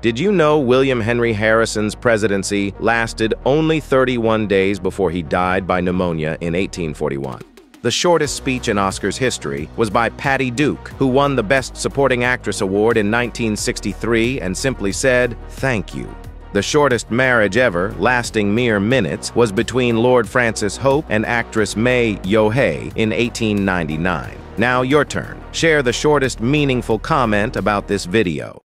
Did you know William Henry Harrison's presidency lasted only 31 days before he died by pneumonia in 1841? The shortest speech in Oscars history was by Patty Duke, who won the Best Supporting Actress Award in 1963 and simply said, thank you. The shortest marriage ever, lasting mere minutes, was between Lord Francis Hope and actress May Yohe in 1899. Now your turn. Share the shortest meaningful comment about this video.